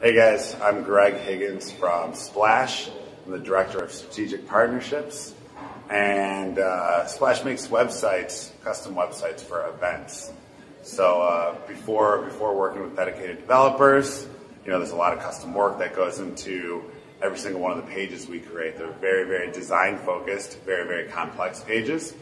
Hey guys, I'm Greg Higgins from Splash. I'm the Director of Strategic Partnerships. And uh, Splash makes websites, custom websites for events. So uh, before, before working with dedicated developers, you know, there's a lot of custom work that goes into every single one of the pages we create. They're very, very design focused, very, very complex pages.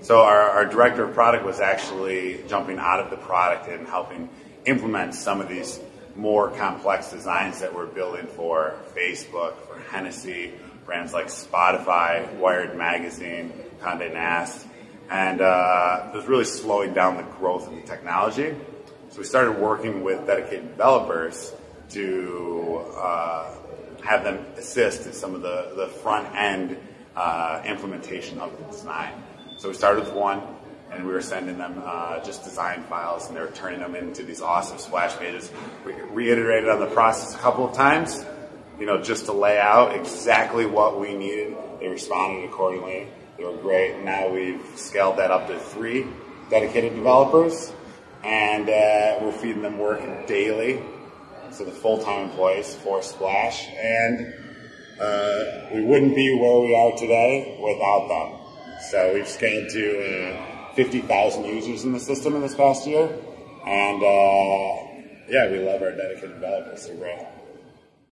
So our, our director of product was actually jumping out of the product and helping implement some of these more complex designs that we're building for Facebook, for Hennessy, brands like Spotify, Wired Magazine, Condé Nast, and uh, it was really slowing down the growth of the technology. So we started working with dedicated developers to uh, have them assist in some of the, the front end uh, implementation of the design. So we started with one, and we were sending them uh, just design files, and they were turning them into these awesome splash pages. We reiterated on the process a couple of times, you know, just to lay out exactly what we needed. They responded accordingly. They were great. Now we've scaled that up to three dedicated developers, and uh, we're feeding them work daily. So the full-time employees for Splash, and uh, we wouldn't be where we are today without them. So we've scaled to uh, 50,000 users in the system in this past year. And uh, yeah, we love our dedicated developers. They're great.